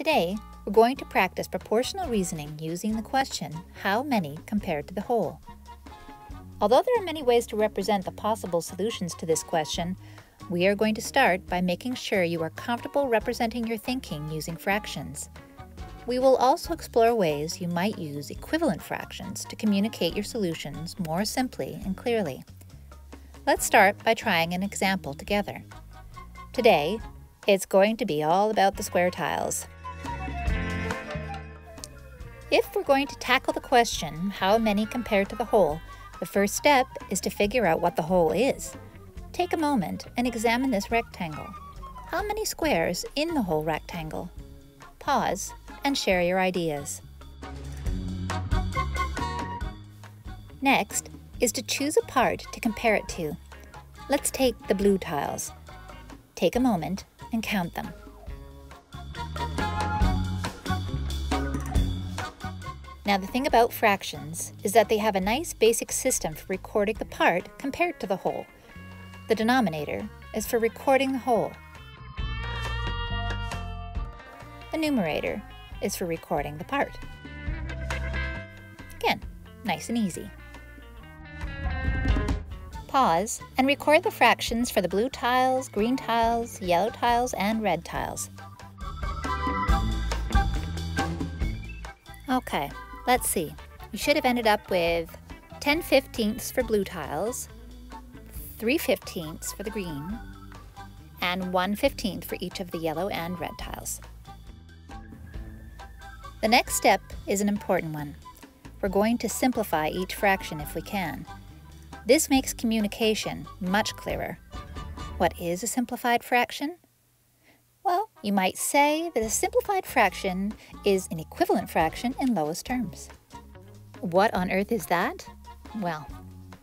Today, we're going to practice proportional reasoning using the question, how many compared to the whole? Although there are many ways to represent the possible solutions to this question, we are going to start by making sure you are comfortable representing your thinking using fractions. We will also explore ways you might use equivalent fractions to communicate your solutions more simply and clearly. Let's start by trying an example together. Today, it's going to be all about the square tiles. If we're going to tackle the question, how many compared to the whole, the first step is to figure out what the whole is. Take a moment and examine this rectangle. How many squares in the whole rectangle? Pause and share your ideas. Next is to choose a part to compare it to. Let's take the blue tiles. Take a moment and count them. Now the thing about fractions is that they have a nice basic system for recording the part compared to the whole. The denominator is for recording the whole. The numerator is for recording the part. Again, nice and easy. Pause and record the fractions for the blue tiles, green tiles, yellow tiles, and red tiles. Okay, let's see. You should have ended up with 10 fifteenths for blue tiles, 3 fifteenths for the green, and 1 fifteenth for each of the yellow and red tiles. The next step is an important one. We're going to simplify each fraction if we can. This makes communication much clearer. What is a simplified fraction? You might say that a simplified fraction is an equivalent fraction in lowest terms. What on earth is that? Well,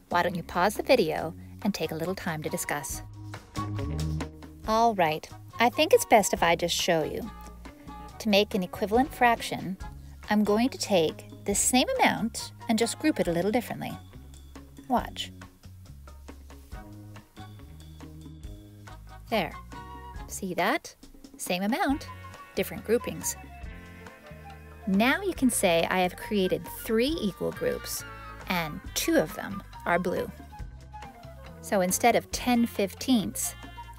why don't you pause the video and take a little time to discuss. All right, I think it's best if I just show you. To make an equivalent fraction, I'm going to take the same amount and just group it a little differently. Watch. There. See that? Same amount, different groupings. Now you can say I have created three equal groups, and two of them are blue. So instead of 10 fifteenths,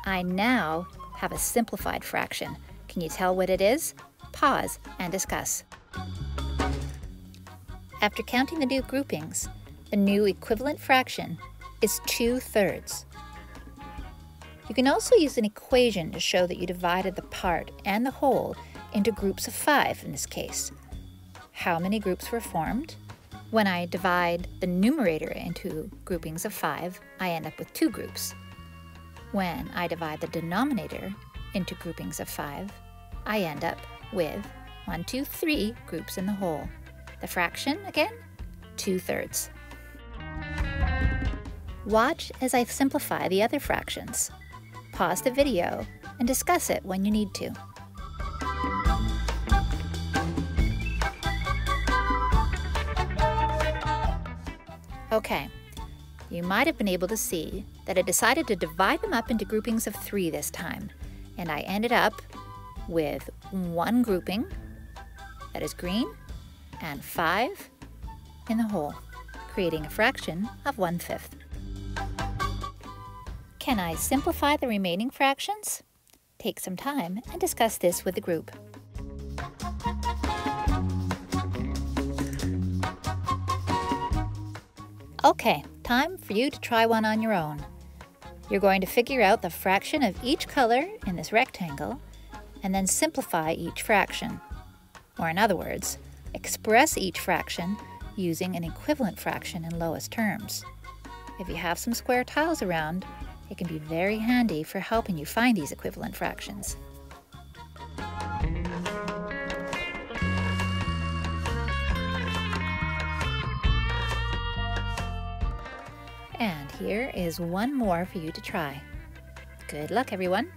I now have a simplified fraction. Can you tell what it is? Pause and discuss. After counting the new groupings, the new equivalent fraction is 2 thirds. You can also use an equation to show that you divided the part and the whole into groups of 5 in this case. How many groups were formed? When I divide the numerator into groupings of 5, I end up with two groups. When I divide the denominator into groupings of 5, I end up with 1, 2, 3 groups in the whole. The fraction, again, 2 thirds. Watch as I simplify the other fractions. Pause the video and discuss it when you need to. Okay, you might have been able to see that I decided to divide them up into groupings of three this time, and I ended up with one grouping that is green and five in the whole, creating a fraction of one-fifth. Can I simplify the remaining fractions? Take some time and discuss this with the group. Okay, time for you to try one on your own. You're going to figure out the fraction of each color in this rectangle and then simplify each fraction. Or in other words, express each fraction using an equivalent fraction in lowest terms. If you have some square tiles around, it can be very handy for helping you find these equivalent fractions. And here is one more for you to try. Good luck, everyone.